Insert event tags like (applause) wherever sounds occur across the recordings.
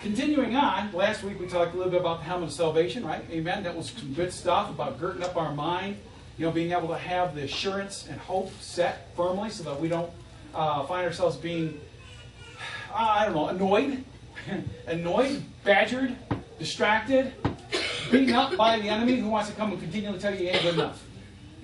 continuing on, last week we talked a little bit about the helmet of salvation, right? Amen. That was some good stuff about girding up our mind, you know, being able to have the assurance and hope set firmly so that we don't uh, find ourselves being, I don't know, annoyed, (laughs) annoyed, badgered, distracted, beaten up by the enemy who wants to come and continually tell you you ain't good enough.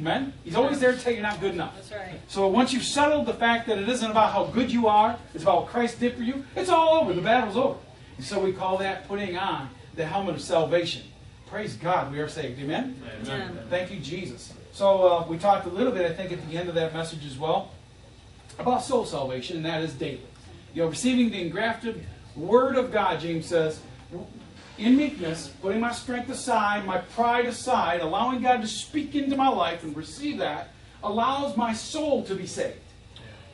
Amen? He's always there to tell you you're not good enough. That's right. So once you've settled the fact that it isn't about how good you are, it's about what Christ did for you, it's all over. The battle's over. And so we call that putting on the helmet of salvation. Praise God, we are saved. Amen? Amen. Thank you, Jesus. So uh, we talked a little bit, I think, at the end of that message as well, about soul salvation, and that is daily. You know, receiving the engrafted Word of God, James says, in meekness, putting my strength aside, my pride aside, allowing God to speak into my life and receive that, allows my soul to be saved.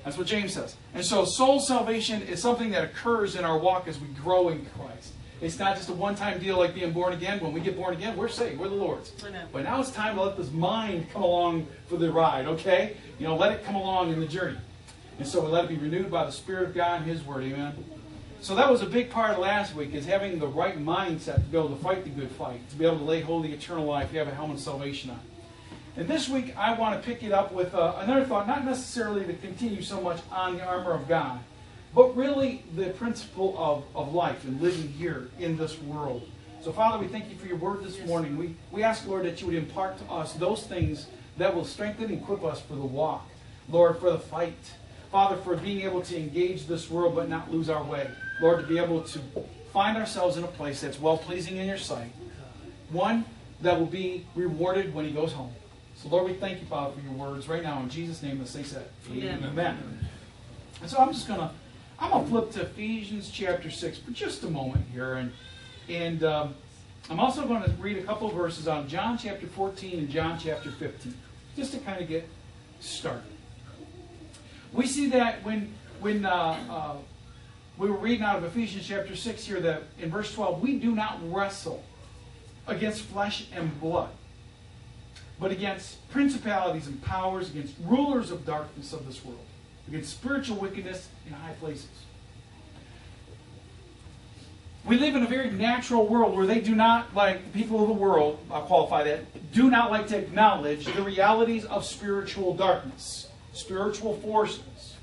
That's what James says. And so soul salvation is something that occurs in our walk as we grow in Christ. It's not just a one-time deal like being born again. When we get born again, we're saved. We're the Lord's. But now it's time to let this mind come along for the ride, okay? You know, let it come along in the journey. And so we let it be renewed by the Spirit of God and His Word, amen? So that was a big part of last week, is having the right mindset to be able to fight the good fight, to be able to lay hold of the eternal life. You have a helmet of salvation on. And this week, I want to pick it up with uh, another thought, not necessarily to continue so much on the armor of God, but really the principle of, of life and living here in this world. So, Father, we thank you for your word this morning. We, we ask, Lord, that you would impart to us those things that will strengthen and equip us for the walk. Lord, for the fight. Father, for being able to engage this world but not lose our way. Lord, to be able to find ourselves in a place that's well pleasing in your sight. One that will be rewarded when he goes home. So, Lord, we thank you, Father, for your words right now. In Jesus' name, let's say that. Amen. Amen. And so I'm just gonna, I'm gonna flip to Ephesians chapter six for just a moment here, and and um, I'm also going to read a couple of verses on John chapter 14 and John chapter 15, just to kind of get started. We see that when when uh, uh, we were reading out of Ephesians chapter 6 here, that in verse 12, we do not wrestle against flesh and blood, but against principalities and powers, against rulers of darkness of this world, against spiritual wickedness in high places. We live in a very natural world where they do not, like the people of the world, I'll qualify that, do not like to acknowledge the realities of spiritual darkness, spiritual forces.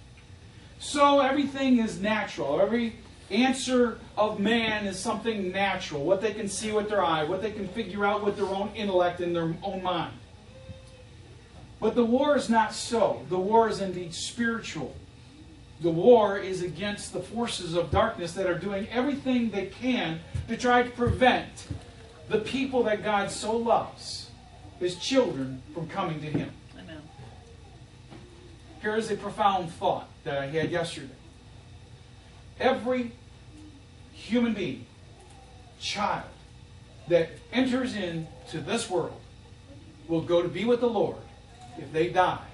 So everything is natural. Every answer of man is something natural. What they can see with their eye, what they can figure out with their own intellect and their own mind. But the war is not so. The war is indeed spiritual. The war is against the forces of darkness that are doing everything they can to try to prevent the people that God so loves, his children, from coming to him. Amen. Here is a profound thought that I had yesterday. Every human being, child, that enters into this world will go to be with the Lord if they die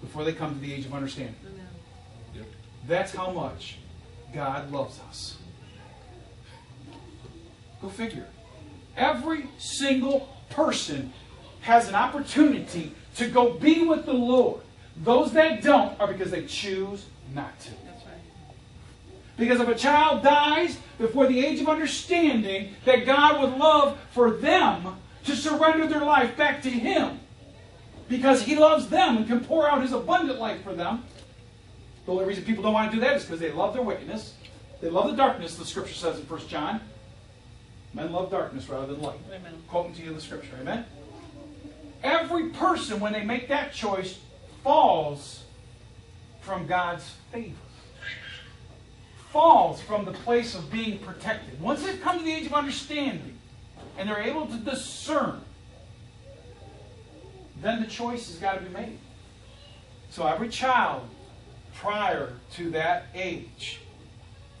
before they come to the age of understanding. Amen. That's how much God loves us. Go figure. Every single person has an opportunity to go be with the Lord. Those that don't are because they choose not to. That's right. Because if a child dies before the age of understanding that God would love for them to surrender their life back to Him, because He loves them and can pour out His abundant life for them, the only reason people don't want to do that is because they love their wickedness. They love the darkness, the scripture says in 1 John. Men love darkness rather than light. Amen. Quoting to you the scripture, amen? Every person, when they make that choice, falls from God's favor. Falls from the place of being protected. Once they've come to the age of understanding and they're able to discern, then the choice has got to be made. So every child prior to that age,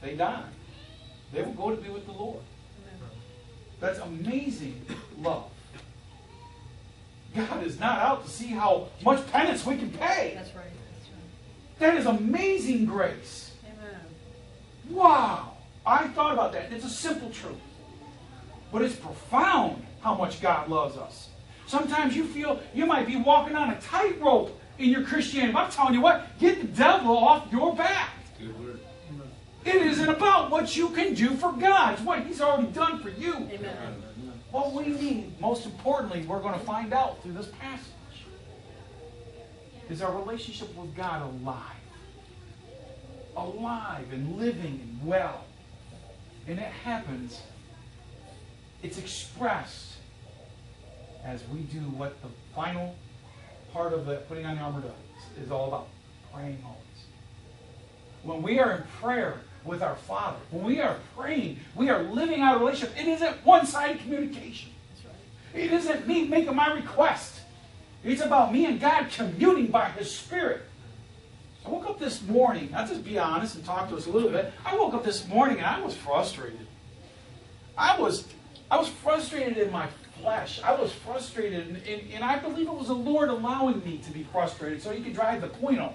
they die. They will go to be with the Lord. That's amazing love. God is not out to see how much penance we can pay. That's right. That's right. That is amazing grace. Amen. Wow. I thought about that. It's a simple truth. But it's profound how much God loves us. Sometimes you feel you might be walking on a tightrope in your Christianity. But I'm telling you what, get the devil off your back. It isn't about what you can do for God. It's what He's already done for you. Amen. What we need, most importantly, we're going to find out through this passage, is our relationship with God alive. Alive and living and well. And it happens, it's expressed as we do what the final part of the putting on the armor does, is all about praying always. When we are in prayer with our Father, when we are praying, we are living out a relationship. It isn't one sided communication. It isn't me making my request. It's about me and God communing by His Spirit. I woke up this morning, I'll just be honest and talk to us a little bit. I woke up this morning and I was frustrated. I was I was frustrated in my flesh. I was frustrated, and, and, and I believe it was the Lord allowing me to be frustrated so He could drive the point home.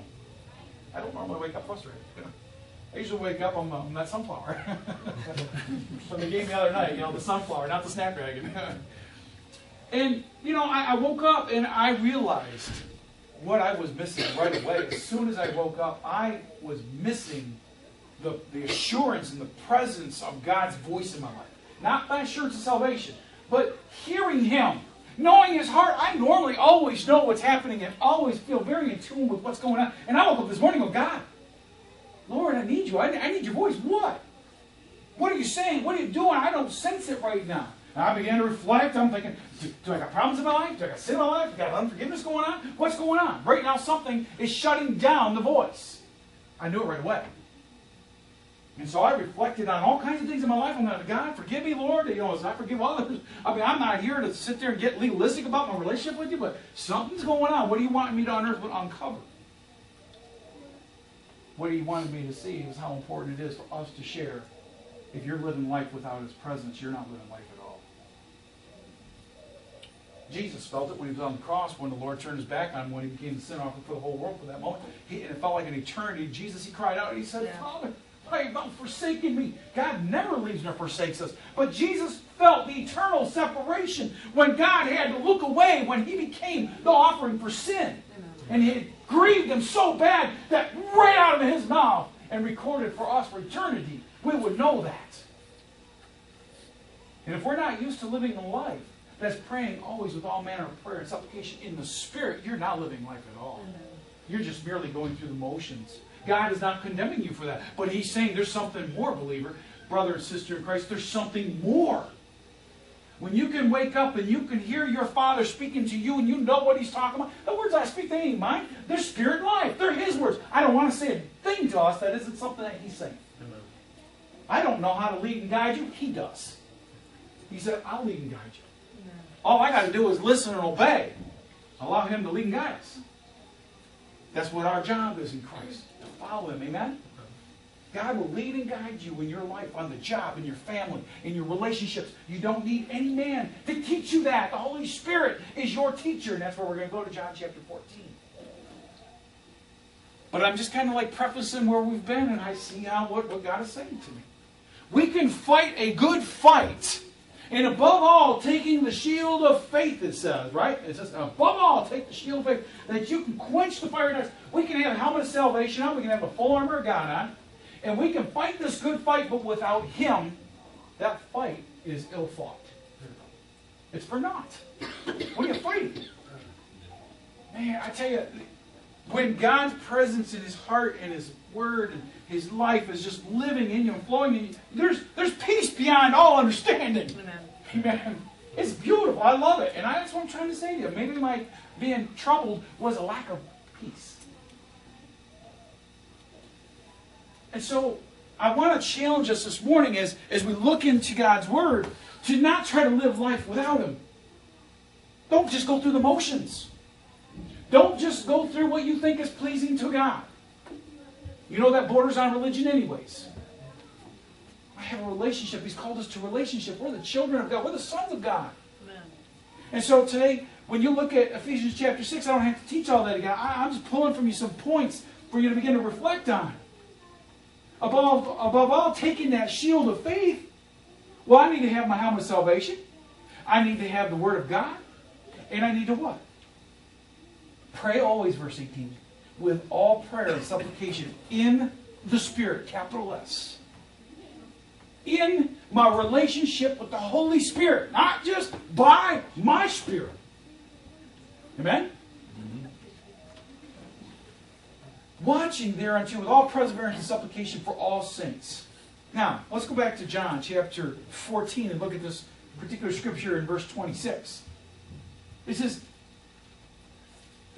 I don't normally wake up frustrated. I usually wake up, I'm, I'm that sunflower. (laughs) so they gave me the other night, you know, the sunflower, not the snapdragon. (laughs) and, you know, I, I woke up and I realized what I was missing right away. As soon as I woke up, I was missing the, the assurance and the presence of God's voice in my life. Not my assurance of salvation, but hearing Him, knowing His heart. I normally always know what's happening and always feel very in tune with what's going on. And I woke up this morning and go, God, Lord, I need you. I, I need your voice. What? What are you saying? What are you doing? I don't sense it right now. And I began to reflect. I'm thinking, do, do I got problems in my life? Do I got sin in my life? Do I got unforgiveness going on? What's going on? Right now, something is shutting down the voice. I knew it right away. And so I reflected on all kinds of things in my life. I'm like, God, forgive me, Lord. You know, as I forgive others. I mean, I'm not here to sit there and get legalistic about my relationship with you, but something's going on. What do you want me to unearth, but uncover? What he wanted me to see was how important it is for us to share. If you're living life without his presence, you're not living life at all. Jesus felt it when he was on the cross, when the Lord turned his back on him, when he became the sin offering for the whole world for that moment. He, and it felt like an eternity. Jesus, he cried out, and he said, Yeah. Father, have you not me? God never leaves nor forsakes us. But Jesus felt the eternal separation when God had to look away when he became the offering for sin. And it grieved him so bad that right out of his mouth and recorded for us for eternity, we would know that. And if we're not used to living a life that's praying always with all manner of prayer and supplication in the Spirit, you're not living life at all. You're just merely going through the motions. God is not condemning you for that. But He's saying there's something more, believer, brother and sister in Christ, there's something more. When you can wake up and you can hear your Father speaking to you and you know what He's talking about, the words I speak, they ain't mine. They're spirit life. They're His words. I don't want to say a thing to us that isn't something that He's saying. I don't know how to lead and guide you. He does. He said, I'll lead and guide you. All I got to do is listen and obey. Allow Him to lead and guide us. That's what our job is in Christ, to follow Him. Amen? God will lead and guide you in your life, on the job, in your family, in your relationships. You don't need any man to teach you that. The Holy Spirit is your teacher, and that's where we're going to go to John chapter 14. But I'm just kind of like prefacing where we've been, and I see how what, what God is saying to me. We can fight a good fight. And above all, taking the shield of faith, it says, right? It says, above all, take the shield of faith, that you can quench the fire darts. We can have a helmet of salvation on, we can have the full armor of God on, and we can fight this good fight, but without Him, that fight is ill fought. It's for naught. What are you fighting? Man, I tell you, when God's presence in His heart and His Word and His life is just living in you and flowing in you, there's there's peace beyond all understanding. Amen. Amen. It's beautiful. I love it. And that's what I'm trying to say to you. Maybe my being troubled was a lack of peace. And so I want to challenge us this morning as, as we look into God's Word to not try to live life without Him. Don't just go through the motions. Don't just go through what you think is pleasing to God. You know that borders on religion, anyways. I have a relationship. He's called us to relationship. We're the children of God. We're the sons of God. Amen. And so today, when you look at Ephesians chapter 6, I don't have to teach all that again. I, I'm just pulling from you some points for you to begin to reflect on. Above, above all, taking that shield of faith, well, I need to have my helmet of salvation. I need to have the Word of God. And I need to what? Pray always, verse 18, with all prayer and supplication in the Spirit, capital S. in my relationship with the Holy Spirit, not just by my spirit. Amen? Mm-hmm. Watching thereunto with all perseverance and supplication for all saints. Now, let's go back to John chapter 14 and look at this particular scripture in verse 26. It says,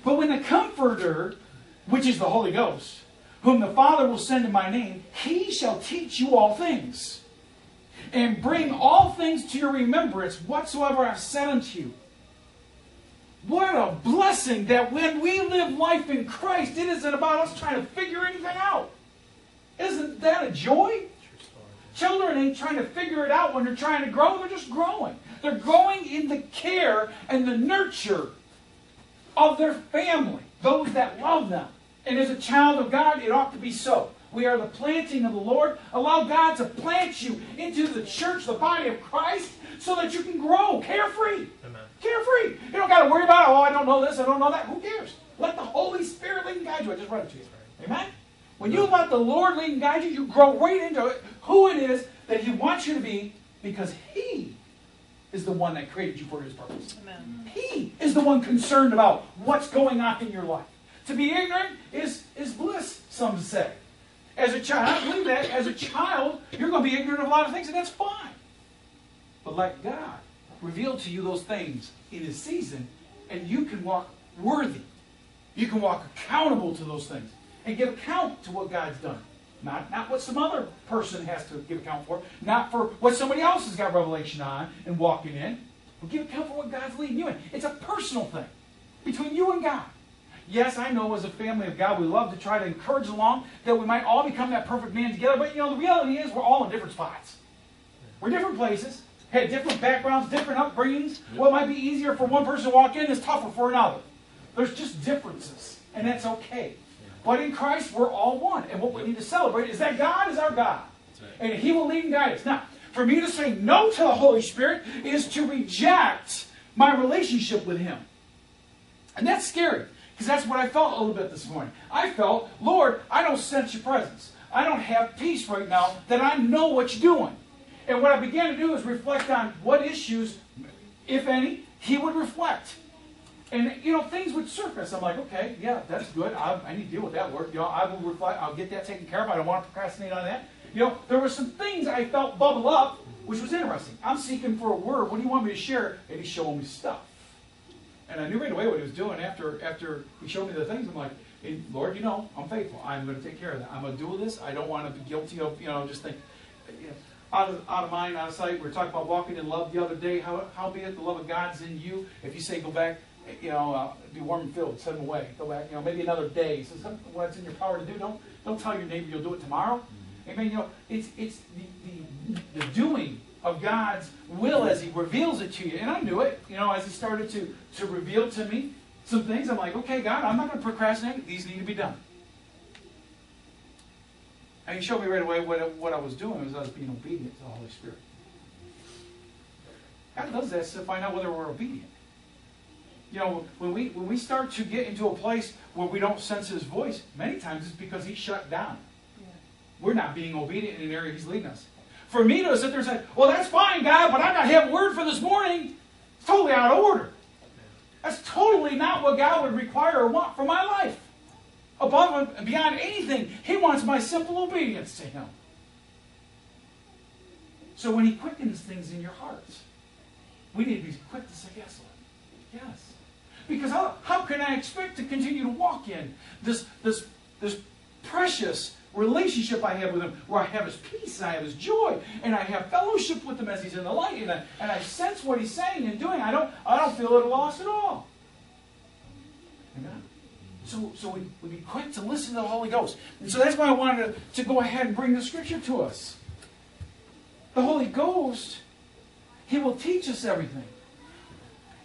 But when the Comforter, which is the Holy Ghost, whom the Father will send in my name, he shall teach you all things, and bring all things to your remembrance whatsoever I have said unto you. What a blessing that when we live life in Christ, it isn't about us trying to figure anything out. Isn't that a joy? Children ain't trying to figure it out when they're trying to grow, they're just growing. They're growing in the care and the nurture of their family, those that love them. And as a child of God, it ought to be so. We are the planting of the Lord. Allow God to plant you into the church, the body of Christ, so that you can grow carefree. Amen. Carefree. You don't got to worry about, oh, I don't know this, I don't know that. Who cares? Let the Holy Spirit lead and guide you. I just read it to you. Amen? When you let the Lord lead and guide you, you grow right into it, who it is that He wants you to be because He is the one that created you for His purpose. Amen. He is the one concerned about what's going on in your life. To be ignorant is, is bliss, some say. As a child, I believe that. As a child, you're going to be ignorant of a lot of things, and that's fine. But let God reveal to you those things in His season, and you can walk worthy. You can walk accountable to those things and give account to what God's done. Not, not what some other person has to give account for, not for what somebody else has got revelation on and walking in, but give account for what God's leading you in. It's a personal thing between you and God. Yes, I know as a family of God, we love to try to encourage along that we might all become that perfect man together, but you know, the reality is we're all in different spots. We're different places, had different backgrounds, different upbringings. What might be easier for one person to walk in is tougher for another. There's just differences, and that's okay. But in Christ, we're all one. And what we need to celebrate is that God is our God. And He will lead and guide us. Now, for me to say no to the Holy Spirit is to reject my relationship with Him. And that's scary, because that's what I felt a little bit this morning. I felt, Lord, I don't sense your presence. I don't have peace right now that I know what you're doing. And what I began to do is reflect on what issues, if any, He would reflect. And you know, things would surface. I'm like, okay, yeah, that's good. I, I need to deal with that work. You know, I will reflect. I'll get that taken care of. I don't want to procrastinate on that. You know, there were some things I felt bubble up, which was interesting. I'm seeking for a word. What do you want me to share? And he's showing me stuff. And I knew right away what he was doing after after he showed me the things. I'm like, hey, Lord, you know, I'm faithful. I'm going to take care of that. I'm going to do this. I don't want to be guilty of, you know, just think, you know, out of, out of mind, out of sight. We were talking about walking in love the other day. How, how be it the love of God's in you? If you say go back, you know, uh, be warm and filled, send them away. Go back, you know, maybe another day. So something what's in your power to do. Don't don't tell your neighbor you'll do it tomorrow. Amen. You know, it's it's the, the, the doing of God's will as He reveals it to you. And I knew it. You know, as He started to to reveal to me some things, I'm like, okay, God, I'm not going to procrastinate. These need to be done. And He showed me right away what what I was doing was I was being obedient to the Holy Spirit. God does that to find out whether we're obedient. You know, when we when we start to get into a place where we don't sense His voice, many times it's because He's shut down. We're not being obedient in an area He's leading us. For me to sit there and say, "Well, that's fine, God, but I got to have a word for this morning," it's totally out of order. That's totally not what God would require or want for my life. Above and beyond anything, He wants my simple obedience to Him. So when He quickens things in your hearts, we need to be quick to say yes, Lord. Yes. Because how, how can I expect to continue to walk in this, this, this precious relationship I have with Him where I have His peace and I have His joy and I have fellowship with Him as He's in the light and I, and I sense what He's saying and doing. I don't, I don't feel at a loss at all. Amen. So, so we, we be quick to listen to the Holy Ghost. And so that's why I wanted to, to go ahead and bring the scripture to us. The Holy Ghost, He will teach us everything.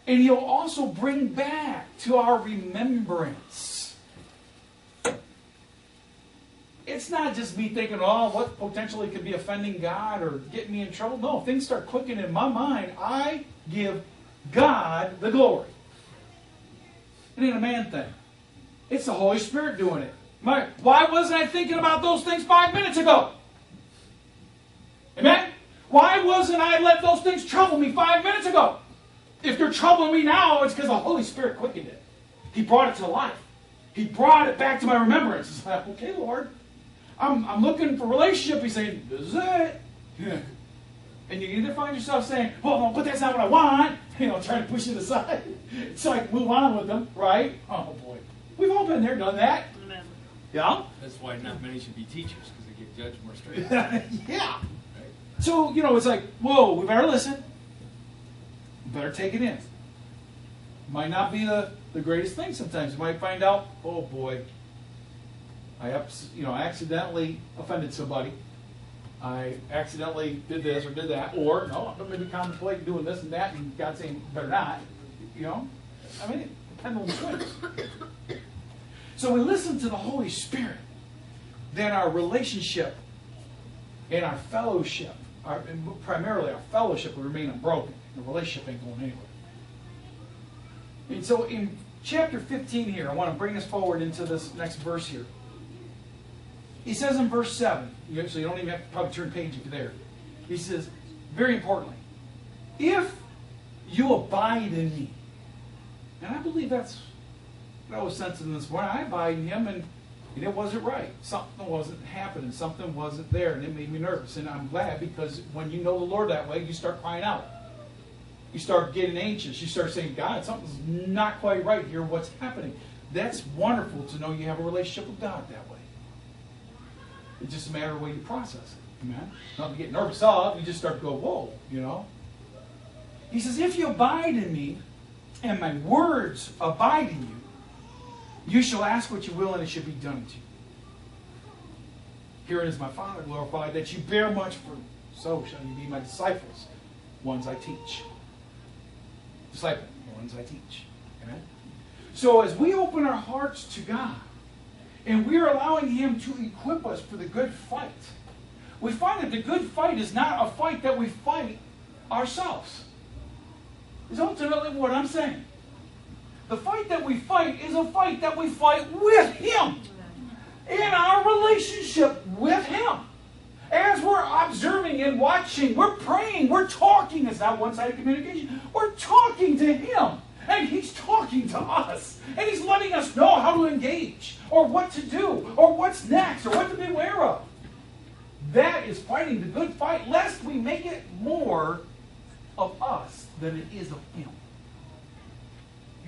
And He'll also bring back to our remembrance. It's not just me thinking, oh, what potentially could be offending God or getting me in trouble. No, things start clicking in my mind. I give God the glory. It ain't a man thing. It's the Holy Spirit doing it. My, why wasn't I thinking about those things five minutes ago? Amen? Why wasn't I let those things trouble me five minutes ago? If they're troubling me now, it's because the Holy Spirit quickened it. He brought it to life. He brought it back to my remembrance. (laughs) It's like, okay, Lord, I'm, I'm looking for relationship. He's saying, this is it. And you either find yourself saying, well, no, but that's not what I want. You know, trying to push it aside. it's like move on with them, right? Oh, boy. We've all been there, done that. Amen. Yeah? That's why not many should be teachers, because they get judged more straight. (laughs) yeah. Right? So, you know, it's like, whoa, we better listen. We better take it in. Might not be the, the greatest thing sometimes. You might find out, oh boy, I you know, accidentally offended somebody. I accidentally did this or did that. Or, no, I'm maybe contemplating doing this and that, and God saying, better not. You know? I mean, it depends on the swings. So we listen to the Holy Spirit. Then our relationship and our fellowship, our, primarily our fellowship, will remain unbroken. The relationship ain't going anywhere. And so in chapter 15 here, I want to bring us forward into this next verse here. He says in verse 7, so you don't even have to probably turn page if you're there. He says, very importantly, if you abide in me, and I believe that's what I was sensing this morning. I abide in him, and, and it wasn't right. Something wasn't happening. Something wasn't there, and it made me nervous. And I'm glad because when you know the Lord that way, you start crying out. You start getting anxious. You start saying, God, something's not quite right here. What's happening? That's wonderful to know you have a relationship with God that way. It's just a matter of way you process it. Amen? Nothing to get nervous of. You just start to go, whoa, you know? He says, if you abide in me, and my words abide in you, you shall ask what you will, and it shall be done to you. Herein is my Father glorified, that you bear much fruit. So shall you be my disciples, ones I teach. Disciple, ones I teach. Amen? So as we open our hearts to God, and we're allowing Him to equip us for the good fight, we find that the good fight is not a fight that we fight ourselves. Is ultimately what I'm saying. The fight that we fight is a fight that we fight with Him in our relationship with Him. As we're observing and watching, we're praying, we're talking. It's not one sided communication. We're talking to Him. And He's talking to us. And He's letting us know how to engage, or what to do, or what's next, or what to beware of. That is fighting the good fight, lest we make it more of us than it is of Him.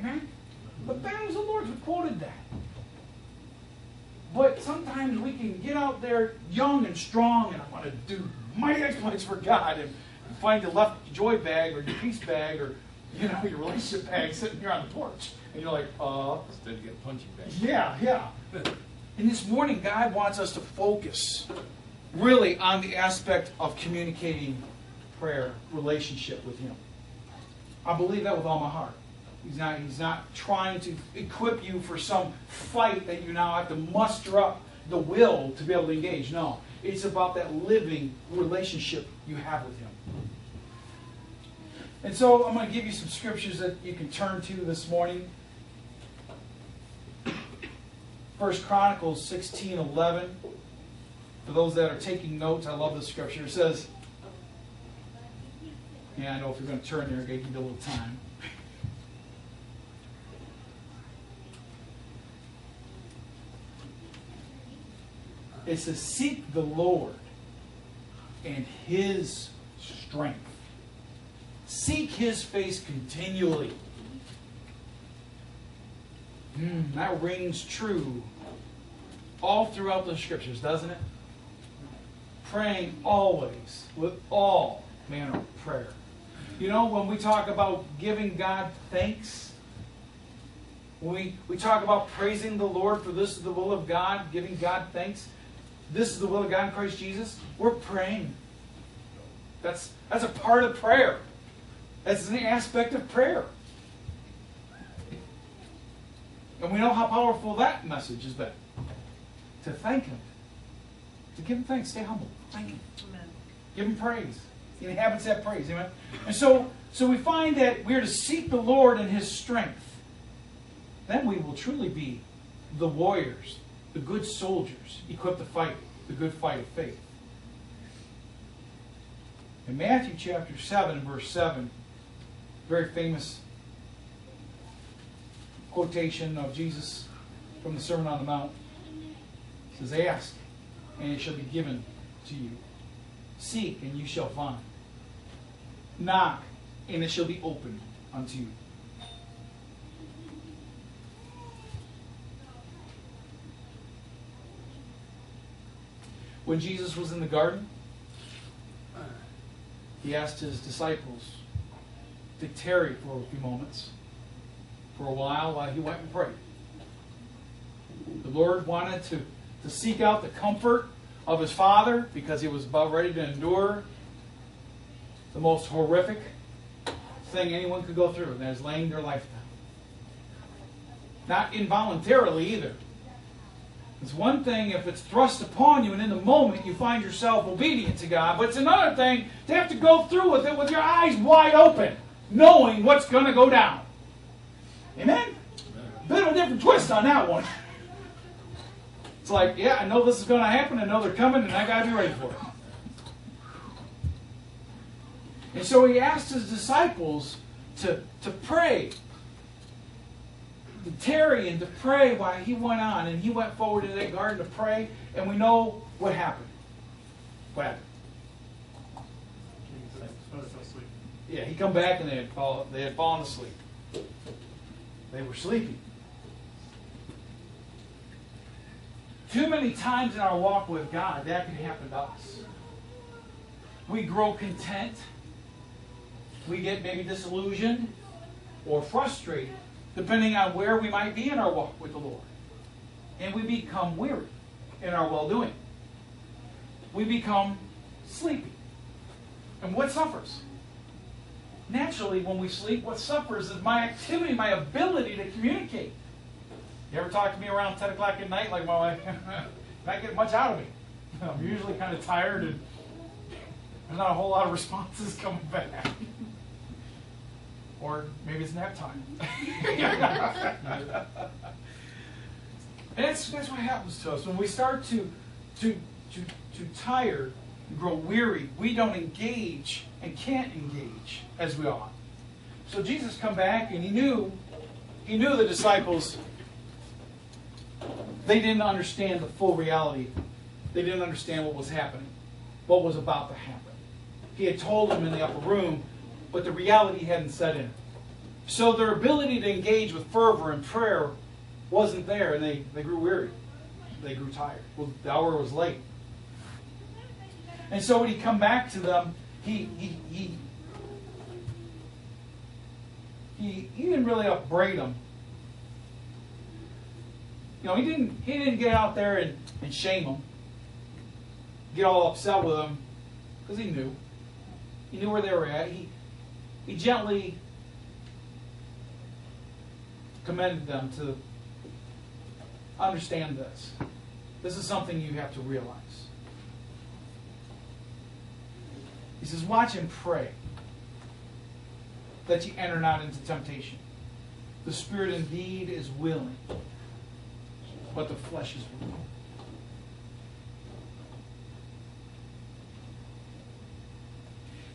Amen? The battles of the Lord, we quoted that. But sometimes we can get out there young and strong, and I want to do mighty exploits for God, and find your left joy bag or your peace bag or you know your relationship bag sitting here on the porch, and you're like, uh, Instead of getting punching back. yeah, yeah. And this morning, God wants us to focus really on the aspect of communicating prayer, relationship with Him. I believe that with all my heart. He's not, he's not trying to equip you for some fight that you now have to muster up the will to be able to engage. No. It's about that living relationship you have with Him. And so I'm going to give you some scriptures that you can turn to this morning. First Chronicles 16 11. For those that are taking notes, I love this scripture. It says, Yeah, I know if you're going to turn there, I gave you a little time. It says, Seek the Lord and his strength. Seek his face continually. Hmm, that rings true all throughout the scriptures, doesn't it? Praying always with all manner of prayer. You know, when we talk about giving God thanks, when we, we talk about praising the Lord for this is the will of God, giving God thanks, this is the will of God in Christ Jesus, we're praying. That's, that's a part of prayer. That's an aspect of prayer. And we know how powerful that message has been. To thank Him. To give Him thanks. Stay humble. Thank Him. Amen. Give Him praise. He inhabits that praise. Amen. And so, so we find that we are to seek the Lord in His strength. Then we will truly be the warriors, the good soldiers, equipped to fight the good fight of faith. In Matthew chapter 7, verse 7, very famous quotation of Jesus from the Sermon on the Mount. It says, Ask, and it shall be given to you. Seek, and you shall find. Knock, and it shall be opened unto you. When Jesus was in the garden, he asked his disciples to tarry for a few moments, for a while, while he went and prayed. The Lord wanted to, to seek out the comfort of his Father because he was about ready to endure the most horrific thing anyone could go through, and that is laying their life down. Not involuntarily either. It's one thing if it's thrust upon you and in the moment you find yourself obedient to God, but it's another thing to have to go through with it with your eyes wide open, knowing what's going to go down. Amen? Bit of a different twist on that one. It's like, yeah, I know this is going to happen, I know they're coming, and I got to be ready for it. And so he asked his disciples to, to pray to tarry and to pray while he went on. And he went forward in that garden to pray, and we know what happened. What happened? Yeah, he come back and they had, fall, they had fallen asleep. They were sleeping. Too many times in our walk with God, that can happen to us. We grow content. We get maybe disillusioned or frustrated depending on where we might be in our walk with the Lord. And we become weary in our well doing. We become sleepy. And what suffers? Naturally, when we sleep, what suffers is my activity, my ability to communicate. You ever talk to me around 10 o'clock at night, like my wife? not get much out of me. (laughs) I'm usually kind of tired and there's not a whole lot of responses (laughs) coming back. Or maybe it's nap time. and (laughs) that's, that's what happens to us. When we start to, to, to, to tire, grow weary, we don't engage and can't engage as we ought. So Jesus come back and he knew, he knew the disciples, they didn't understand the full reality. They didn't understand what was happening, what was about to happen. He had told them in the upper room but the reality hadn't set in. So their ability to engage with fervor and prayer wasn't there, and they, they grew weary. They grew tired. Well, the hour was late. And so when he come back to them, he he he he, he didn't really upbraid them. You know, he didn't he didn't get out there and, and shame them, get all upset with them, because he knew. He knew where they were at. He he gently commended them to understand this. This is something you have to realize. He says, Watch and pray that you enter not into temptation. The spirit indeed is willing, but the flesh is weak.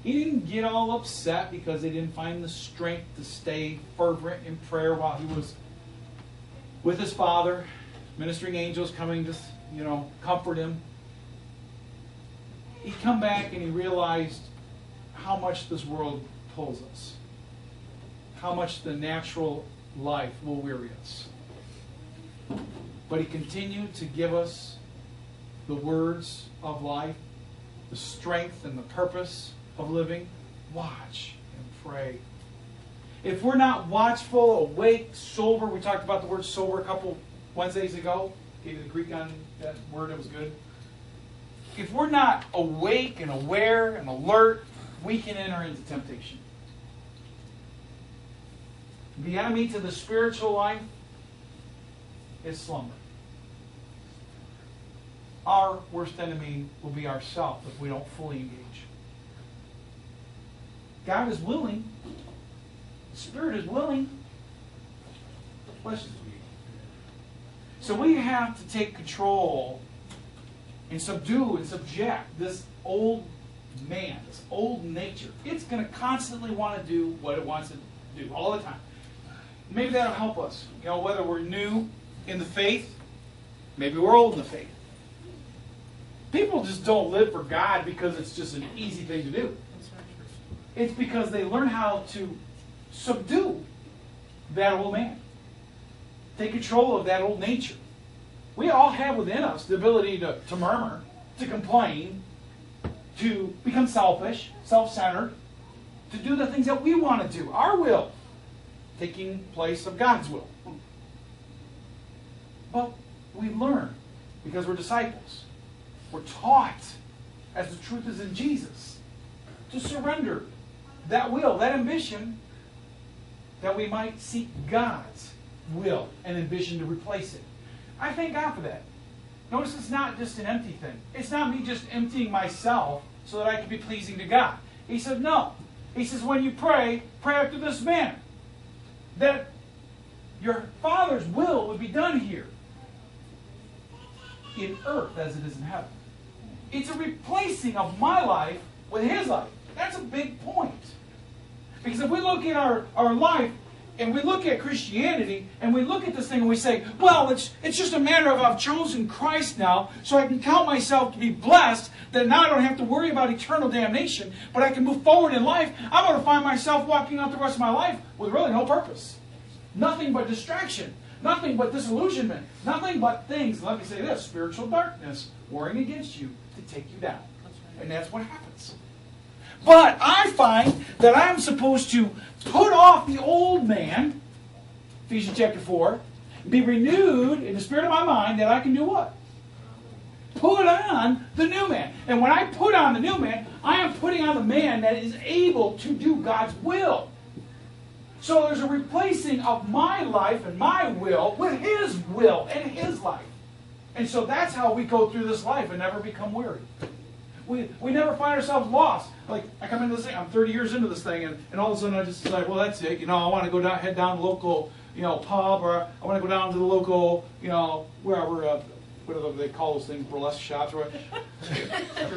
He didn't get all upset because they didn't find the strength to stay fervent in prayer while he was with his father, ministering angels coming to, you know, comfort him. He come back and he realized how much this world pulls us. How much the natural life will weary us. But he continued to give us the words of life, the strength and the purpose of living, watch and pray. If we're not watchful, awake, sober, we talked about the word sober a couple Wednesdays ago. Gave you the Greek on that word, it was good. If we're not awake and aware and alert, we can enter into temptation. The enemy to the spiritual life is slumber. Our worst enemy will be ourselves if we don't fully engage. God is willing. The Spirit is willing. The. So we have to take control and subdue and subject this old man, this old nature, it's going to constantly want to do what it wants to do all the time. Maybe that'll help us. You know, whether we're new in the faith, maybe we're old in the faith. People just don't live for God because it's just an easy thing to do. It's because they learn how to subdue that old man, take control of that old nature. We all have within us the ability to, to murmur, to complain, to become selfish, self centered, to do the things that we want to do, our will, taking place of God's will. But we learn because we're disciples. We're taught, as the truth is in Jesus, to surrender that will, that ambition, that we might seek God's will and ambition to replace it. I thank God for that. Notice it's not just an empty thing. It's not me just emptying myself so that I can be pleasing to God. He said, no. He says, when you pray, pray after this manner. That your Father's will would be done here in earth as it is in heaven. It's a replacing of my life with his life. That's a big point. Because if we look at our, our life and we look at Christianity and we look at this thing and we say, well, it's, it's just a matter of I've chosen Christ now, so I can count myself to be blessed, that now I don't have to worry about eternal damnation, but I can move forward in life, I'm going to find myself walking out the rest of my life with really no purpose. Nothing but distraction. Nothing but disillusionment. Nothing but things, let me say this, spiritual darkness warring against you to take you down. And that's what happens. But I find that I'm supposed to put off the old man, Ephesians chapter 4, be renewed in the spirit of my mind that I can do what? Put on the new man. And when I put on the new man, I am putting on the man that is able to do God's will. So there's a replacing of my life and my will with his will and his life. And so that's how we go through this life and never become weary. We, we never find ourselves lost. Like, I come into this thing, I'm 30 years into this thing, and, and all of a sudden I just like, well, that's it. You know, I want to go down, head down to the local, you know, pub, or I want to go down to the local, you know, wherever, uh, whatever they call those things, burlesque shops, or (laughs)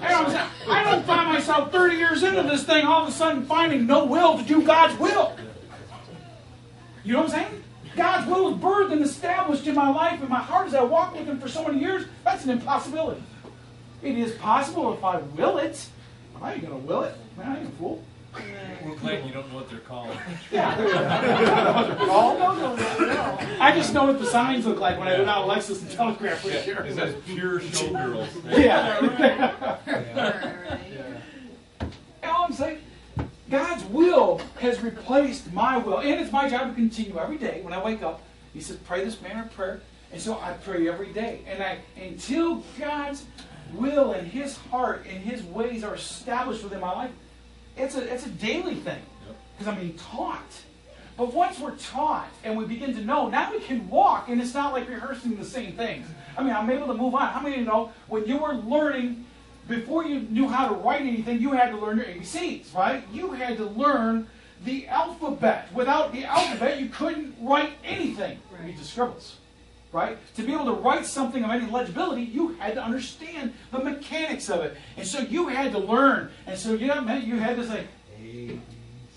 I don't, I don't find myself 30 years into this thing, all of a sudden finding no will to do God's will. You know what I'm saying? God's will is birthed and established in my life, in my heart as I walk with Him for so many years. That's an impossibility. It is possible if I will it. I ain't gonna will it. Man, I ain't a fool. We're glad you don't know what they're called. (laughs) Yeah. no, no, no, no. I just know what the signs look like when I go down to Alexis and Telegraph with you. It says pure showgirls. (laughs) Yeah. Yeah. (laughs) All I'm saying, God's will has replaced my will, and it's my job to continue every day when I wake up. He says, "Pray this manner of prayer," and so I pray every day, and I until God's will and His heart and His ways are established within my life. It's a it's a daily thing because I'm being taught. But once we're taught and we begin to know, now we can walk, and it's not like rehearsing the same things. I mean, I'm able to move on. How many of you know when you were learning, before you knew how to write anything, you had to learn your ABCs, right? You had to learn the alphabet. Without the alphabet, you couldn't write anything. You need to scribbles, right? To be able to write something of any legibility, you had to understand the mechanics of it. And so you had to learn. And so you know, man, you had to say, A, B,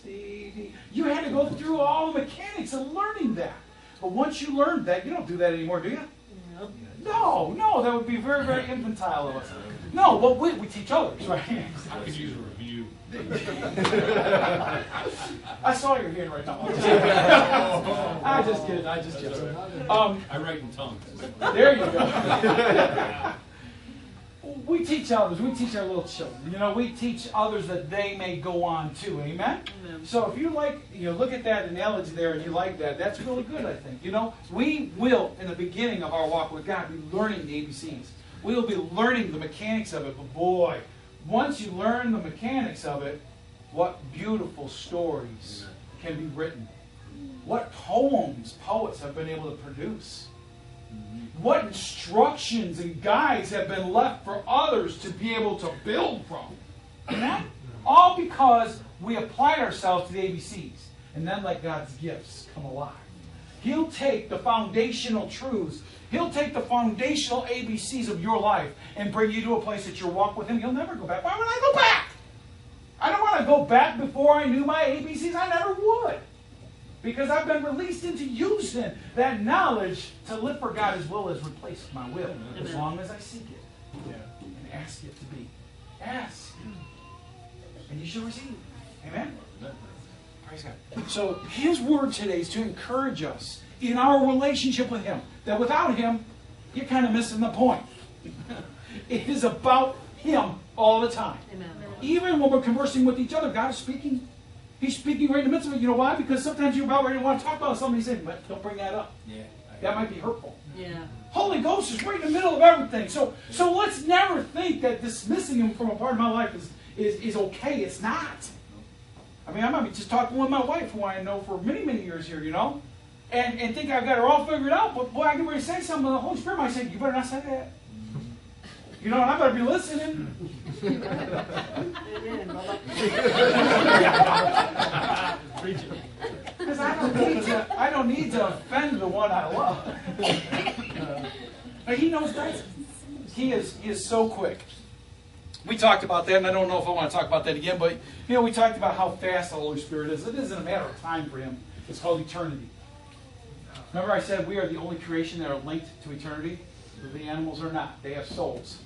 C, D. You had to go through all the mechanics of learning that. But once you learned that, you don't do that anymore, do you? No, no, that would be very, very infantile of us. No, well, we, we teach others, right? I could use a review. I saw your hand right (laughs) now. I just kidding. I just kidding. Um, I write in tongues. there you go. (laughs) we teach others. We teach our little children. You know, we teach others that they may go on too. Amen. So if you like, you know, look at that analogy there, and you like that, that's really good. I think. You know, we will in the beginning of our walk with God be learning the ABCs. We will be learning the mechanics of it. But boy, once you learn the mechanics of it, what beautiful stories can be written. What poems poets have been able to produce. Mm-hmm. What instructions and guides have been left for others to be able to build from. All because we applied ourselves to the ABCs and then let God's gifts come alive. He'll take the foundational truths, He'll take the foundational ABCs of your life and bring you to a place that you walk with Him. You'll never go back. Why would I go back? I don't want to go back before I knew my ABCs, I never would. Because I've been released into using that knowledge to live for God as will as replace my will, as long as I seek it and ask it to be. Ask. And you shall receive. Amen? Praise God. So his word today is to encourage us in our relationship with him. That without him, you're kind of missing the point. (laughs) it is about him all the time. Amen. Even when we're conversing with each other, God is speaking. He's speaking right in the midst of it. You know why? Because sometimes you're about ready to want to talk about something. He said, but don't bring that up. Yeah. That might be hurtful. Yeah. Holy Ghost is right in the middle of everything. So, so let's never think that dismissing him from a part of my life is, is, is okay. It's not. I mean, I might be just talking with my wife, who I know for many, many years here, you know, and, and think I've got her all figured out. But boy, I can to say something, the Holy Spirit might say, "You better not say that." You know, and I better be listening. Because I don't need to. I don't need to offend the one I love. (laughs) but he knows that. He is. He is so quick. We talked about that, and I don't know if I want to talk about that again. But you know, we talked about how fast the Holy Spirit is. It isn't a matter of time for him. It's called eternity. Remember, I said we are the only creation that are linked to eternity. The animals are not. They have souls.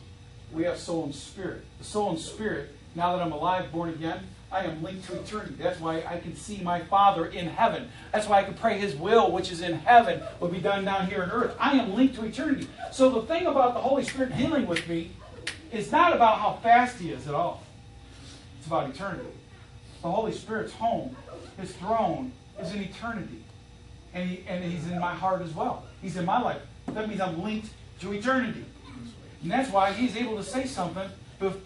We have soul and spirit. The soul and spirit. Now that I'm alive, born again, I am linked to eternity. That's why I can see my Father in heaven. That's why I can pray His will, which is in heaven, will be done down here on earth. I am linked to eternity. So the thing about the Holy Spirit dealing with me is not about how fast He is at all. It's about eternity. The Holy Spirit's home, His throne, is in eternity. And, he, and He's in my heart as well. He's in my life. That means I'm linked to eternity. And that's why He's able to say something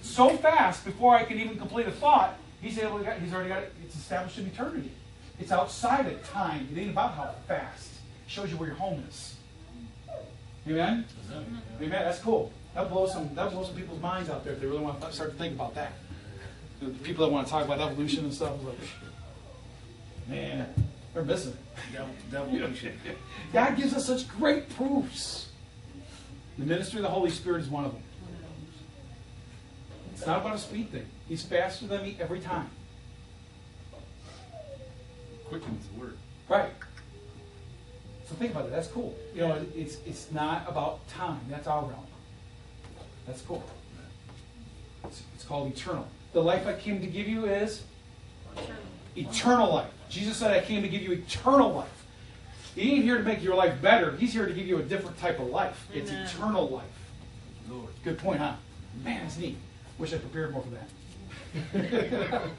so fast before I can even complete a thought. He's able to, he's already got it, it's established in eternity. It's outside of time. It ain't about how fast. It shows you where your home is. Amen? Amen. That's cool. That blows some that blows some people's minds out there if they really want to start to think about that. The people that want to talk about evolution and stuff, like, man, they're missing it. Devil-. (laughs) God gives us such great proofs. The ministry of the Holy Spirit is one of them. It's not about a speed thing. He's faster than me every time. Quickens the word. Right. So think about it. That's cool. You know, it's it's not about time. That's our realm. That's cool. It's, it's called eternal. The life I came to give you is eternal eternal life. Jesus said, I came to give you eternal life. He ain't here to make your life better. He's here to give you a different type of life. It's eternal life. Lord. Good point, huh? Man, it's neat. Wish I prepared more for that.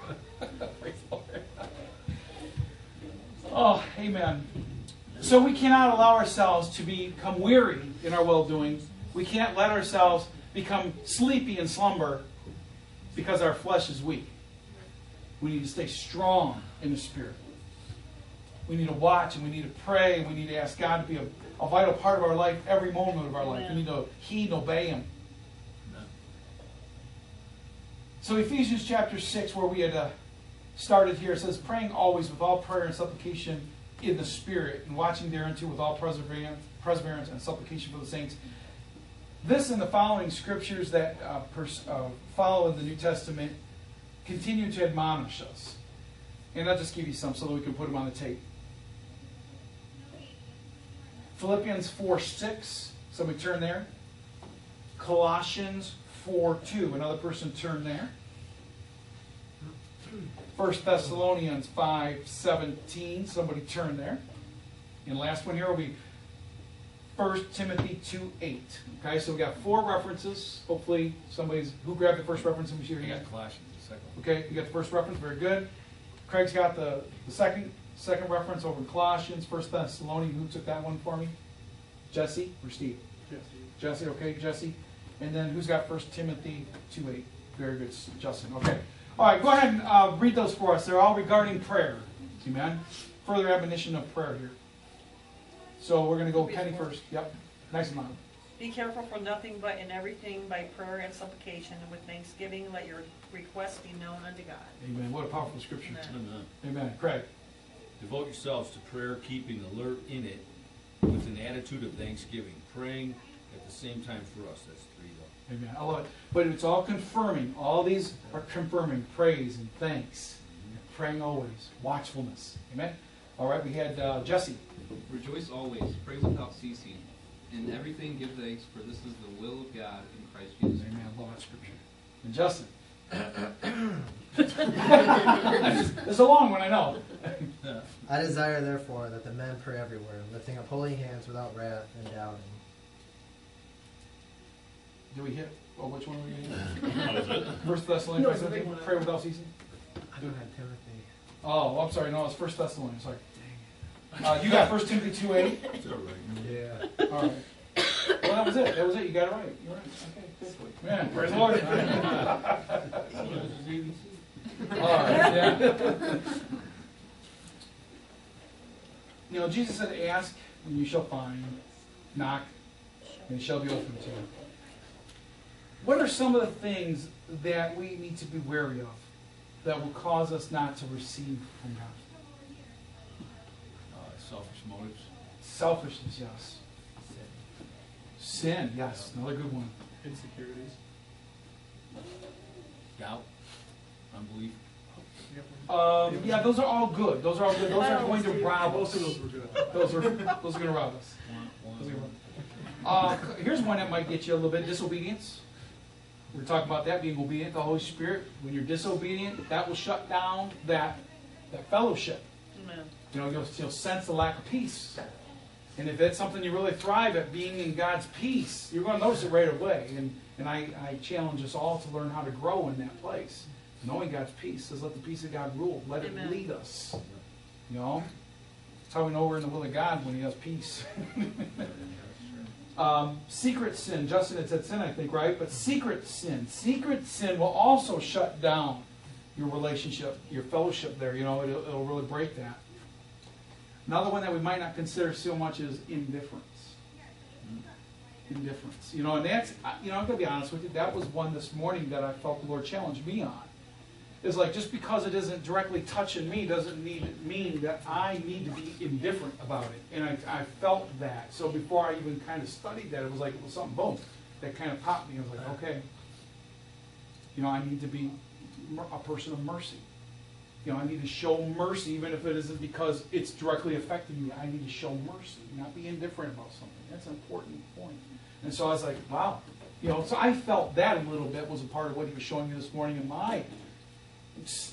Praise the Lord. oh, amen. So we cannot allow ourselves to become weary in our well doing. We can't let ourselves become sleepy and slumber because our flesh is weak. We need to stay strong in the Spirit. We need to watch and we need to pray and we need to ask God to be a, a vital part of our life every moment of our life. We need to heed and obey Him. So Ephesians chapter 6, where we had uh, started here, says, praying always with all prayer and supplication in the Spirit, and watching thereunto with all perseverance, perseverance and supplication for the saints. This and the following scriptures that uh, pers- uh, follow in the New Testament continue to admonish us. And I'll just give you some so that we can put them on the tape. Philippians 4 6. Somebody turn there. Colossians 4 2. Another person turn there. 1 Thessalonians 5 17. Somebody turn there. And last one here will be 1 Timothy 2 8. Okay, so we got four references. Hopefully, somebody's. Who grabbed the first reference? Let me see here. You You got got Colossians, the second. Okay, you got the first reference, very good. Craig's got the, the second second reference over in Colossians, First Thessalonians. Who took that one for me? Jesse or Steve? Jesse, okay, Jesse. And then who's got First Timothy two eight? Very good, Justin. Okay. All right, go ahead and uh, read those for us. They're all regarding prayer. Amen. Further admonition of prayer here. So we're going to go Penny first. Yep. Nice and loud. Be careful for nothing but in everything by prayer and supplication and with thanksgiving let your requests be known unto God. Amen. What a powerful scripture. Amen. Amen. Amen. Craig. Devote yourselves to prayer, keeping alert in it with an attitude of thanksgiving, praying at the same time for us. That's three though. Amen. I love it. But it's all confirming. All these are confirming praise and thanks. Praying always. Watchfulness. Amen. All right, we had uh, Jesse. Rejoice always, pray without ceasing. In everything give thanks, for this is the will of God in Christ Jesus. Amen. I love that scripture. And Justin. (laughs) it's a long one, I know. I desire, therefore, that the men pray everywhere, lifting up holy hands without wrath and doubting. Do we hit? Oh, which one are we getting? First Thessalonians, No, the big one. pray without ceasing. I don't have Timothy. Oh, I'm sorry. No, it's First Thessalonians. Sorry. Uh, you got First Timothy two eight. (laughs) It's all right. Yeah. All right. Well, that was it. That was it. You got it right. You're right. Okay, good. Man, praise the Lord. (laughs) All right. Yeah. You know, Jesus said, "Ask, and you shall find; knock, and it shall be opened to you." What are some of the things that we need to be wary of that will cause us not to receive from God? Selfishness, yes. Sin, yes. Another good one. Insecurities. Doubt. Unbelief. Um, yeah, those are all good. Those are all good. Those are going to rob Most us. of those were good. Those are those are going to rob us. One, Those are one. gonna- Uh, here's one that might get you a little bit disobedience. We're talking about that being obedient to the Holy Spirit. When you're disobedient, that will shut down that that fellowship. Amen. You know, you'll, you'll sense the lack of peace. And if that's something you really thrive at, being in God's peace, you're going to notice it right away. And, and I, I challenge us all to learn how to grow in that place. Knowing God's peace says, let the peace of God rule. Let Amen. it lead us. You know? That's how we know we're in the will of God when He has peace. (laughs) um, secret sin. Justin had said sin, I think, right? But secret sin. Secret sin will also shut down your relationship, your fellowship there. You know, it'll, it'll really break that. Another one that we might not consider so much is indifference. Indifference. You know, and that's, you know, I'm going to be honest with you, that was one this morning that I felt the Lord challenged me on. It's like just because it isn't directly touching me doesn't need, mean that I need to be indifferent about it. And I, I felt that. So before I even kind of studied that, it was like, it was something, boom, that kind of popped me. I was like, okay, you know, I need to be a person of mercy. You know, I need to show mercy, even if it isn't because it's directly affecting me. I need to show mercy, not be indifferent about something. That's an important point. And so I was like, wow. You know, so I felt that a little bit was a part of what he was showing me this morning in my,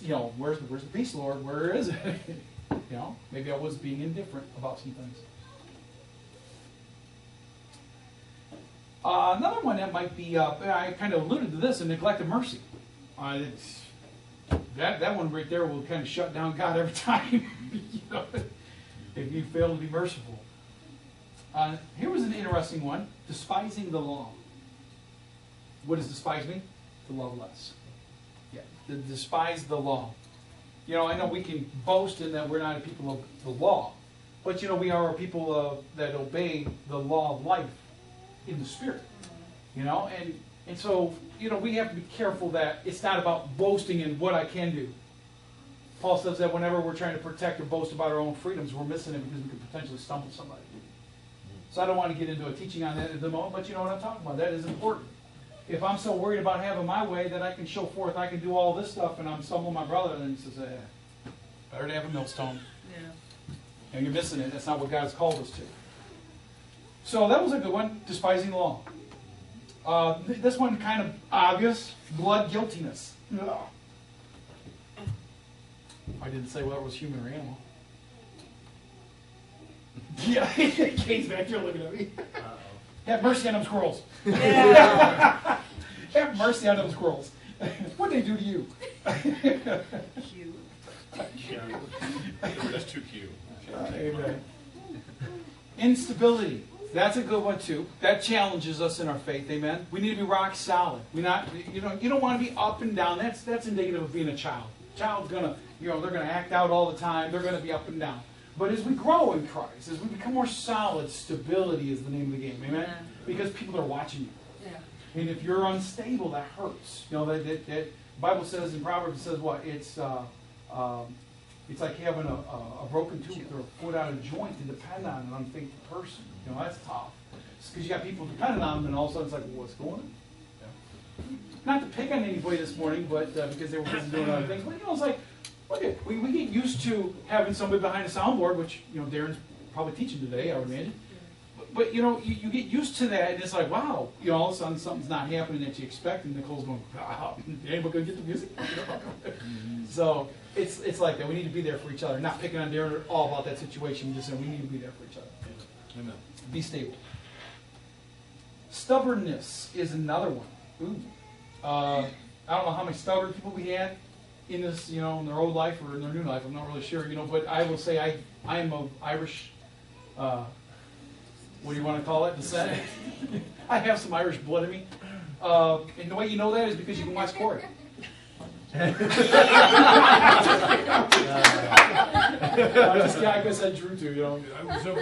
you know, where's the, where's the peace, Lord? Where is it? (laughs) you know, maybe I was being indifferent about some things. Uh, another one that might be, uh, I kind of alluded to this, a neglect of mercy. Uh, it's, that, that one right there will kind of shut down God every (laughs) time, you know, if you fail to be merciful. Uh, here was an interesting one despising the law. What does despise mean? To love less. Yeah, to despise the law. You know, I know we can boast in that we're not a people of the law, but you know, we are a people of, that obey the law of life in the Spirit. You know, and and so you know we have to be careful that it's not about boasting in what I can do. Paul says that whenever we're trying to protect or boast about our own freedoms, we're missing it because we could potentially stumble somebody. So I don't want to get into a teaching on that at the moment, but you know what I'm talking about. That is important. If I'm so worried about having my way that I can show forth, I can do all this stuff, and I'm stumbling my brother, then he says, eh, better to have a millstone. Yeah. And you're missing it. That's not what God's called us to. So that was a good one, despising the law. Uh, th- this one kind of obvious, blood guiltiness. Ugh. I didn't say whether it was human or animal. (laughs) Yeah, Kate's back there looking at me. Uh-oh. Have mercy on them squirrels. Yeah. (laughs) Have mercy on them squirrels. (laughs) What'd they do to you? Cute. That's too cute. Amen. Instability. That's a good one too. That challenges us in our faith. Amen. We need to be rock solid. We not, you know, you don't want to be up and down. That's that's indicative of being a child. Child's gonna, you know, they're gonna act out all the time. They're gonna be up and down. But as we grow in Christ, as we become more solid, stability is the name of the game. Amen. Amen. Because people are watching you. Yeah. And if you're unstable, that hurts. You know, that, that, that Bible says in Proverbs, it says what? It's, uh, um, it's like having a, a, a broken tooth or a foot out of joint to depend on an unfaithful person. You know, that's tough. Because you got people depending on them, and all of a sudden it's like, well, what's going on? not to pick on anybody this morning, but uh, because they were busy doing other things. But you know, it's like, look at we, we get used to having somebody behind a soundboard, which you know Darren's probably teaching today, I would imagine. But, but you know, you, you get used to that, and it's like, wow, you know, all of a sudden something's not happening that you expect, and Nicole's going, wow, (laughs) anybody gonna get the music? (laughs) so it's it's like that. We need to be there for each other, not picking on Darren at all about that situation. Just saying we need to be there for each other. Amen. Be stable. Stubbornness is another one. Ooh. Uh, I don't know how many stubborn people we had in this, you know, in their old life or in their new life. I'm not really sure, you know, but I will say I, I am of Irish, uh, what do you want to call it, descent? (laughs) I have some Irish blood in me. Uh, and the way you know that is because you can watch Corey. (laughs) I just, yeah, I guess I drew to, you know. I was over.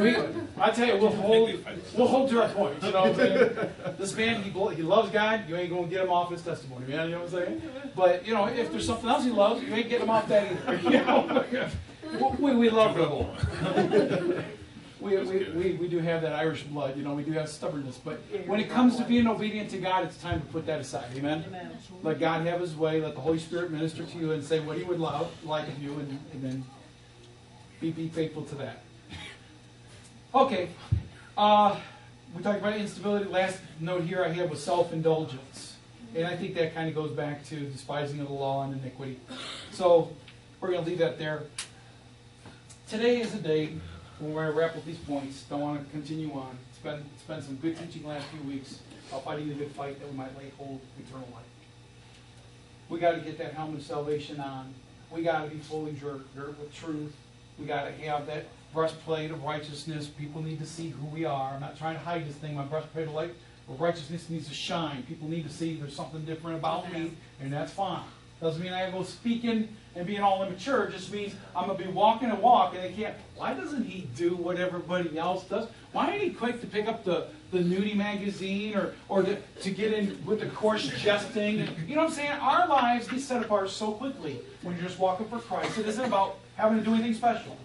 We, (laughs) I tell you, we'll hold, we'll hold to our point. You know what I'm saying? This man, he, he loves God. You ain't gonna get him off his testimony, man. You know what I'm saying? But you know, if there's something else he loves, you ain't getting him off that either. (laughs) You know? we, we love the we, we, we, we do have that Irish blood. You know, we do have stubbornness. But when it comes to being obedient to God, it's time to put that aside. Amen. Amen. Let God have His way. Let the Holy Spirit minister to you and say what He would love, like of you, and, and then be, be faithful to that. (laughs) Okay. Uh, we talked about instability. Last note here I have was self indulgence. And I think that kind of goes back to despising of the law and iniquity. So we're going to leave that there. Today is a day when we're going to wrap up these points. Don't want to continue on. It's been, it's been some good teaching the last few weeks about fighting the good fight that we might lay hold of eternal life. We got to get that helmet of salvation on. We got to be fully girt with truth. We got to have that breastplate of righteousness. People need to see who we are. I'm not trying to hide this thing. My breastplate of light righteousness needs to shine. People need to see there's something different about me, and that's fine. Doesn't mean I go speaking and being all immature. It just means I'm gonna be walking and walk, and they can't. Why doesn't he do what everybody else does? Why ain't he quick to pick up the the nudie magazine or or to, to get in with the coarse jesting? You know what I'm saying? Our lives get set apart so quickly when you're just walking for Christ. It isn't about having to do anything special.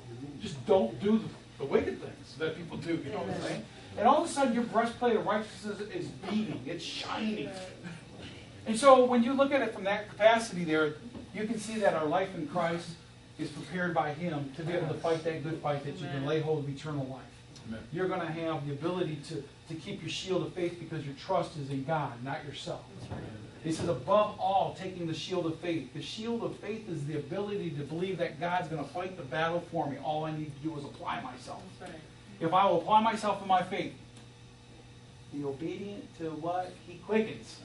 Just don't do the, the wicked things that people do. You know what I'm saying? And all of a sudden, your breastplate of righteousness is beating, It's shining. And so when you look at it from that capacity there, you can see that our life in Christ is prepared by Him to be able to fight that good fight that you can lay hold of eternal life. Amen. You're going to have the ability to, to keep your shield of faith because your trust is in God, not yourself. He says, above all, taking the shield of faith. The shield of faith is the ability to believe that God's going to fight the battle for me. All I need to do is apply myself. That's right. If I will apply myself in my faith, be obedient to what He quickens.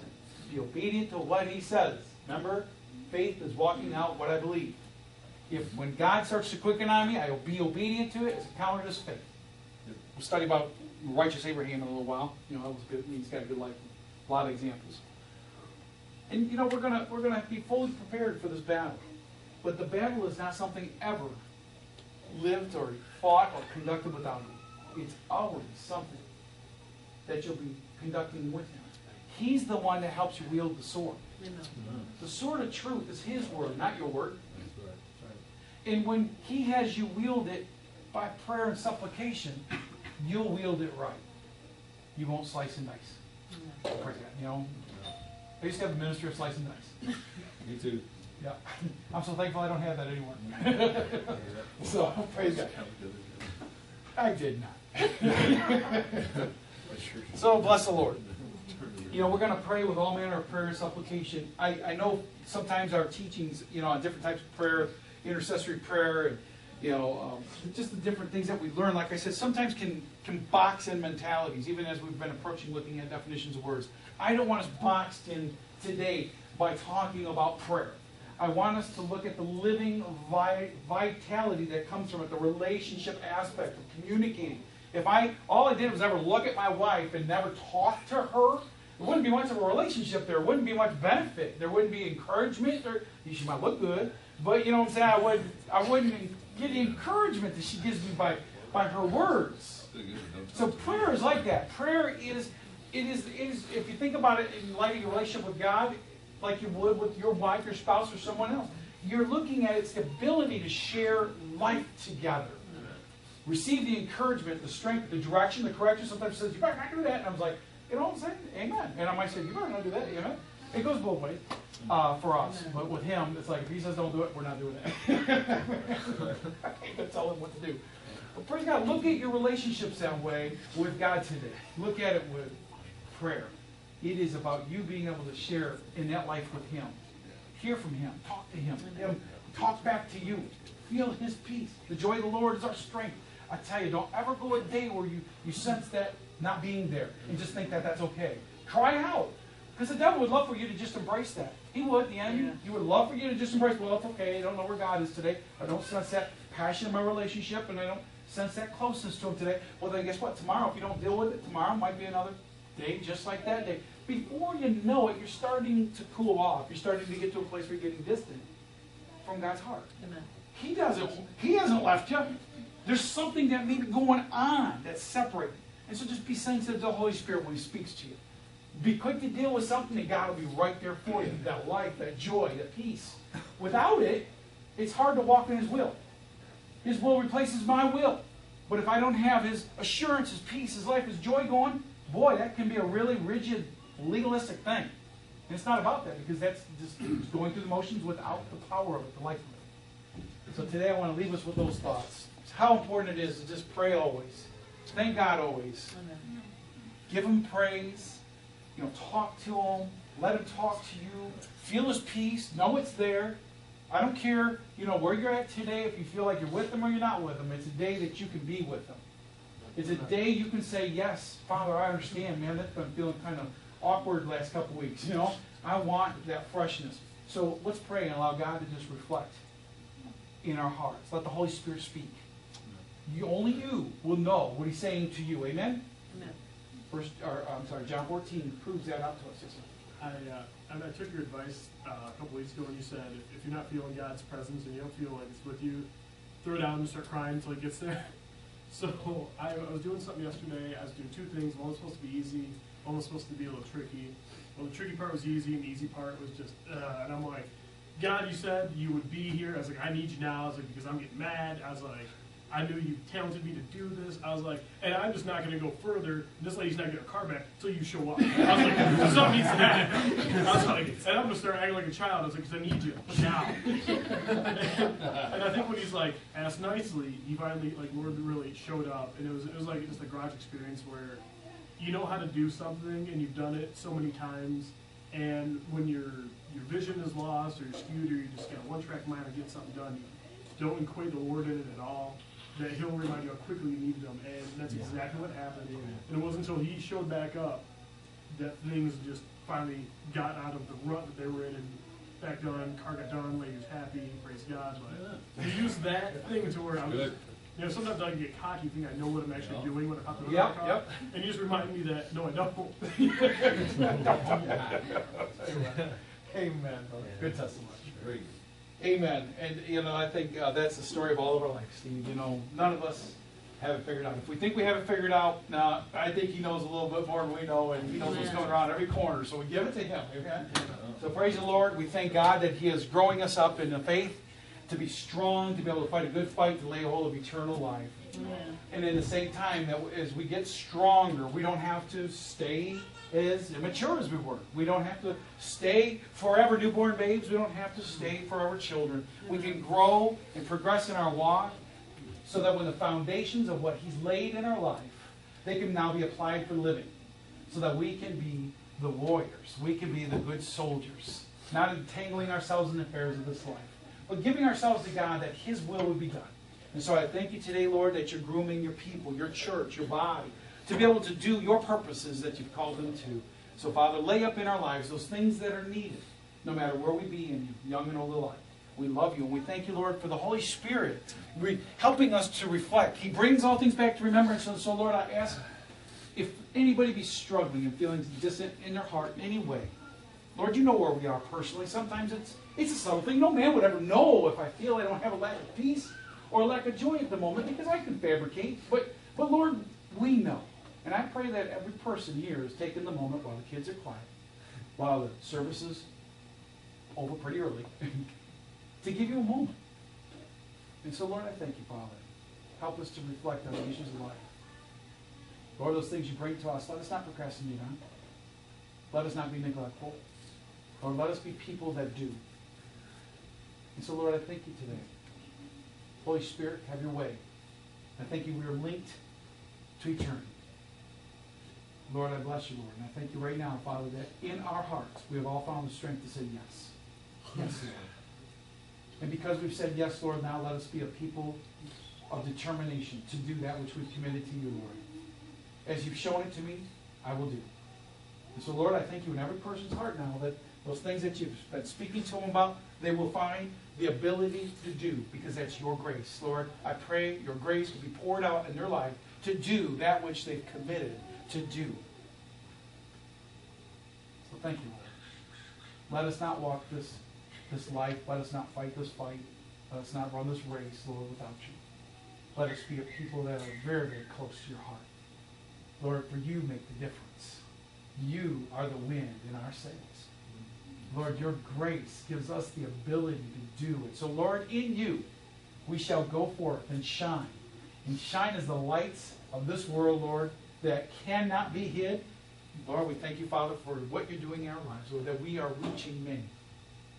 Be obedient to what He says. Remember, faith is walking out what I believe. If when God starts to quicken on me, I will be obedient to it. It's counted as faith. We'll study about righteous Abraham in a little while. You know, that was good. He's got a good life. A lot of examples. And you know, we're gonna we're gonna be fully prepared for this battle. But the battle is not something ever lived or fought or conducted without him. It's always something that you'll be conducting with him. He's the one that helps you wield the sword. Amen. The sword of truth is his word, not your word. And when he has you wield it by prayer and supplication, you'll wield it right. You won't slice and dice. Praise God, You know, I used to have a ministry of slice and dice. (laughs) Me too. Yeah, (laughs) I'm so thankful I don't have that anymore. (laughs) so praise God. I did not. So bless the Lord. You know, we're going to pray with all manner of prayer and supplication. I, I know sometimes our teachings, you know, on different types of prayer, intercessory prayer, and you know, um, just the different things that we learn. Like I said, sometimes can can box in mentalities, even as we've been approaching looking at definitions of words. I don't want us boxed in today by talking about prayer. I want us to look at the living vi- vitality that comes from it, the relationship aspect of communicating. If I all I did was ever look at my wife and never talk to her, there wouldn't be much of a relationship there. Wouldn't be much benefit. There wouldn't be encouragement. She might look good, but you know what I'm saying. I would I wouldn't get the encouragement that she gives me by by her words. So prayer is like that. Prayer is it is it is if you think about it in light of your relationship with God, like you would with your wife, your spouse, or someone else. You're looking at its ability to share life together. Receive the encouragement, the strength, the direction, the correction. Sometimes says, You better not do that. And I was like, And all a sudden, amen. And I might say, you better not do that, amen. It goes both ways uh, for us. But with him, it's like if he says don't do it, we're not doing it. I (laughs) can't tell him what to do. But praise God, look at your relationships that way with God today. Look at it with prayer. It is about you being able to share in that life with him. Hear from him. Talk to him. Him talk back to you. Feel his peace. The joy of the Lord is our strength. I tell you, don't ever go a day where you, you sense that not being there and just think that that's okay. Cry out. Because the devil would love for you to just embrace that. He would, the enemy. Yeah. He would love for you to just embrace, well, it's okay. I don't know where God is today. I don't sense that passion in my relationship, and I don't sense that closeness to Him today. Well, then guess what? Tomorrow, if you don't deal with it, tomorrow might be another day just like that day. Before you know it, you're starting to cool off. You're starting to get to a place where you're getting distant from God's heart. Amen. He doesn't. He hasn't left you. There's something that may be going on that's separating. And so just be sensitive to the Holy Spirit when He speaks to you. Be quick to deal with something, and God will be right there for you. That life, that joy, that peace. Without it, it's hard to walk in His will. His will replaces my will. But if I don't have His assurance, His peace, His life, His joy going, boy, that can be a really rigid, legalistic thing. And it's not about that because that's just going through the motions without the power of it, the life of it. So today I want to leave us with those thoughts. How important it is to just pray always. Thank God always. Amen. Give Him praise. You know, talk to Him. Let Him talk to you. Feel His peace. Know it's there. I don't care, you know, where you're at today, if you feel like you're with Him or you're not with Him. It's a day that you can be with Him. It's a day you can say, yes, Father, I understand, man. That's been feeling kind of awkward the last couple weeks, you know. I want that freshness. So let's pray and allow God to just reflect in our hearts. Let the Holy Spirit speak. You, only you will know what He's saying to you. Amen? Amen. First, or I'm sorry, John 14 proves that out to us. Yes, sir. I, uh, and I took your advice uh, a couple weeks ago when you said if, if you're not feeling God's presence and you don't feel like it's with you, throw it down and start crying until He gets there. (laughs) So I, I was doing something yesterday. I was doing two things. One was supposed to be easy. One was supposed to be a little tricky. Well, the tricky part was easy, and the easy part was just. Uh, and I'm like, God, you said you would be here. I was like, I need you now. I was like, because I'm getting mad. I was like, I knew you talented me to do this. I was like, and I'm just not going to go further. This lady's not getting her car back until you show up. I was like, something needs to happen. I was like, and I'm going to start acting like a child. I was like, because I need you now. (laughs) and I think when he's like asked nicely, he finally like Lord really showed up, and it was it was like just a garage experience where you know how to do something and you've done it so many times, and when your your vision is lost or you're skewed or you just got one track mind or get something done, you don't equate the Lord in it at all. That He'll remind you how quickly you needed Him, and that's exactly what happened. And it wasn't until He showed back up that things just finally got out of the rut that they were in and back done, car got done, lady was happy, praise God. But to use that thing to where I was, Good. you know, sometimes I can get cocky, think I know what I'm actually Yeah. doing when I hop in the Yep, car. yep. And you just remind me that, no, I don't. (laughs) (laughs) Amen. Good testimony. Very good. Amen. And, you know, I think uh, that's the story of all of our life, Steve. You know, none of us have it figured out. If we think we have it figured out, now, I think he knows a little bit more than we know, and he knows what's going around every corner. So we give it to him. Amen. So praise the Lord. We thank God that he is growing us up in the faith to be strong, to be able to fight a good fight, to lay hold of eternal life. Amen. And at the same time, that as we get stronger, we don't have to stay as immature as we were. We don't have to stay forever newborn babes. We don't have to stay forever children. We can grow and progress in our walk so that when the foundations of what He's laid in our life, they can now be applied for living. So that we can be the warriors. We can be the good soldiers. Not entangling ourselves in the affairs of this life, but giving ourselves to God that His will would be done. And so I thank you today, Lord, that you're grooming your people, your church, your body, to be able to do your purposes that you've called them to. So, Father, lay up in our lives those things that are needed, no matter where we be in you, young and old alike. We love you, and we thank you, Lord, for the Holy Spirit helping us to reflect. He brings all things back to remembrance. And so, Lord, I ask if anybody be struggling and feeling distant in their heart in any way, Lord, you know where we are personally. Sometimes it's it's a subtle thing. No man would ever know if I feel I don't have a lack of peace or a lack of joy at the moment because I can fabricate. But but Lord, we know. And I pray that every person here is taking the moment while the kids are quiet, while the service is over pretty early, (laughs) to give you a moment. And so, Lord, I thank you, Father. Help us to reflect on the issues of life. Lord, those things you bring to us, let us not procrastinate on. Let us not be neglectful. Lord, let us be people that do. And so, Lord, I thank you today. Holy Spirit, have your way. I thank you we are linked to eternity. Lord, I bless you, Lord. And I thank you right now, Father, that in our hearts we have all found the strength to say yes. Yes, Lord. And because we've said yes, Lord, now let us be a people of determination to do that which we've committed to you, Lord. As you've shown it to me, I will do. And so, Lord, I thank you in every person's heart now that those things that you've been speaking to them about, they will find the ability to do because that's your grace. Lord, I pray your grace will be poured out in their life to do that which they've committed to do. So thank you, Lord. Let us not walk this, this life. Let us not fight this fight. Let us not run this race, Lord, without you. Let us be a people that are very, very close to your heart. Lord, for you make the difference. You are the wind in our sails. Lord, your grace gives us the ability to do it. So, Lord, in you, we shall go forth and shine. And shine as the lights of this world, Lord, that cannot be hid. Lord, we thank you, Father, for what you're doing in our lives, Lord, that we are reaching many.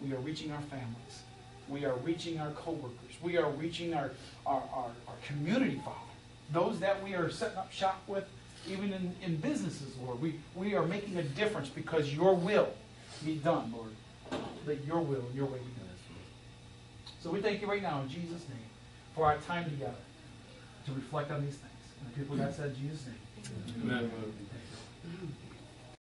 We are reaching our families. We are reaching our coworkers. We are reaching our, our, our, our community, Father. Those that we are setting up shop with, even in, in businesses, Lord. We, we are making a difference because your will be done, Lord. Let your will and your way be done. So we thank you right now in Jesus' name for our time together to reflect on these things. And the people that said Jesus' name. Amen.